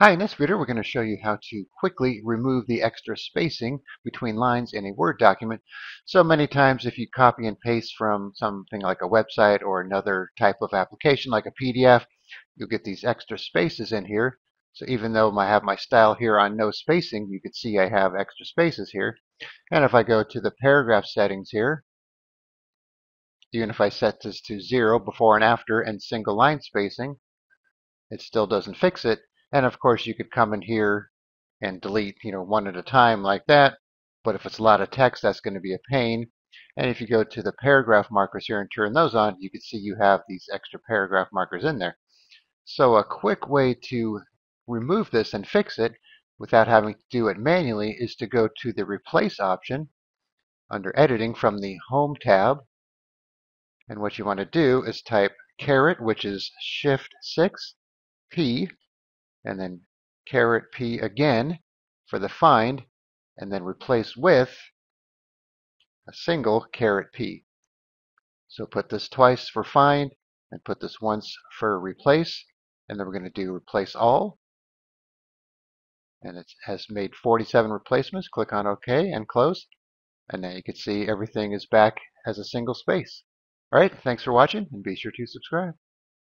Hi, in this video we're going to show you how to quickly remove the extra spacing between lines in a Word document. So many times if you copy and paste from something like a website or another type of application like a PDF, you'll get these extra spaces in here. So even though I have my style here on no spacing, you can see I have extra spaces here. And if I go to the paragraph settings here, even if I set this to zero before and after and single line spacing, it still doesn't fix it. And of course, you could come in here and delete, you know, one at a time like that. But if it's a lot of text, that's going to be a pain. And if you go to the paragraph markers here and turn those on, you can see you have these extra paragraph markers in there. So a quick way to remove this and fix it without having to do it manually is to go to the replace option under editing from the home tab. And what you want to do is type caret, which is shift 6, P, and then caret P again for the find, and then replace with a single caret P. So put this twice for find, and put this once for replace, and then we're going to do replace all. And it has made 47 replacements. Click on OK and close. And now you can see everything is back as a single space. All right, thanks for watching, and be sure to subscribe.